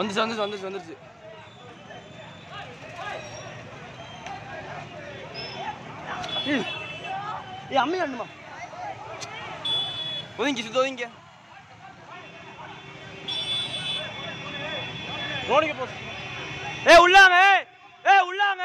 வந்துச்சு வந்துச்சு வந்துச்சு வந்துருச்சு ஏ அம்மி வேணுமா ஒதுங்கி சுத்த ஒதுங்க போ ஏ உள்ளாங்க ஏ உள்ளாங்க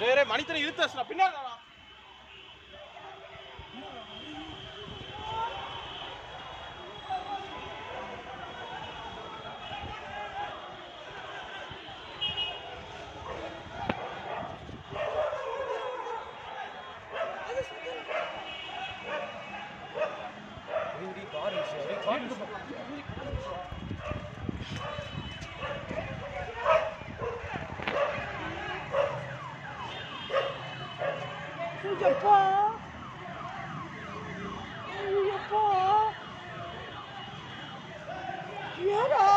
ரே ரே மணித்தனை இழுத்தாச்சுடா பின்னால் Thank you. 谁在跑？谁在跑？别打！